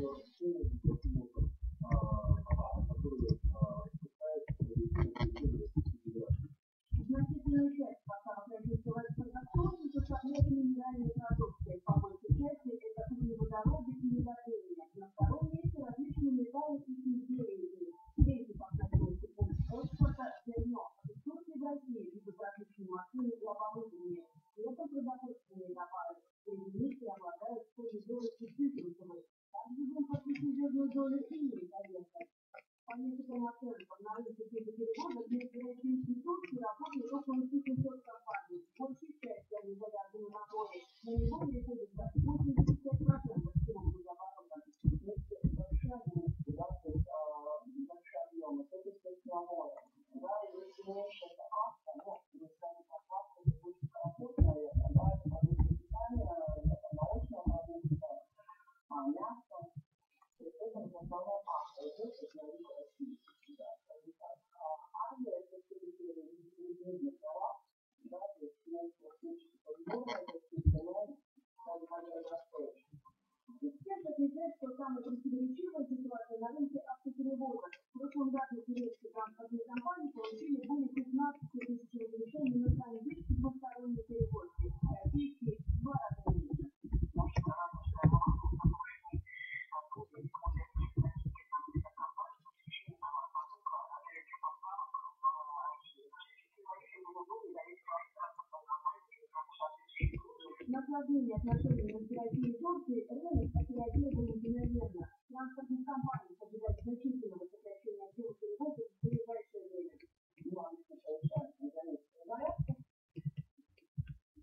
Gracias. whole thing. получили более 15 тысяч разрешений на самом деле двусторонние перевозки. Российские направление отношений на терапии Турции рынок отреагировал. Транспортные компании ожидают значительного сокращения объема перевозок в ближайшее время.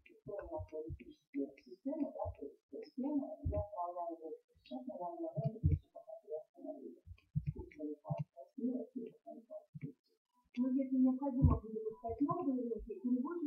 Система, политические системы, да, то есть система для управления сейчас, наверное, надо еще пока приостановили. Курс Манипал. Но если необходимо будет искать новые рынки, не будет